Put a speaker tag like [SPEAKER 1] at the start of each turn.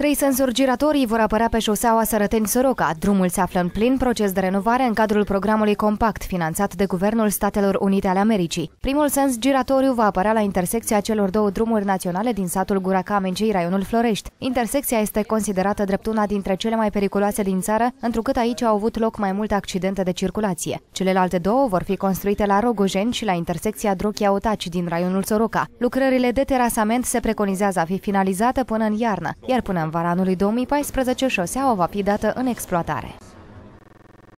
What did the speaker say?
[SPEAKER 1] Trei sensuri giratorii vor apărea pe șoseaua Sărăteni-Soroca. Drumul se află în plin proces de renovare în cadrul programului Compact, finanțat de Guvernul Statelor Unite ale Americii. Primul sens giratoriu va apărea la intersecția celor două drumuri naționale din satul Gura Camencei, raionul Florești. Intersecția este considerată drept una dintre cele mai periculoase din țară, întrucât aici au avut loc mai multe accidente de circulație. Celelalte două vor fi construite la Rogojeni și la intersecția Drochia-Otaci din raionul Soroca. Lucrările de terasament se preconizează a fi finalizate până în iarnă, iar până în vara anului 2014 șoseaua va fi dată în exploatare.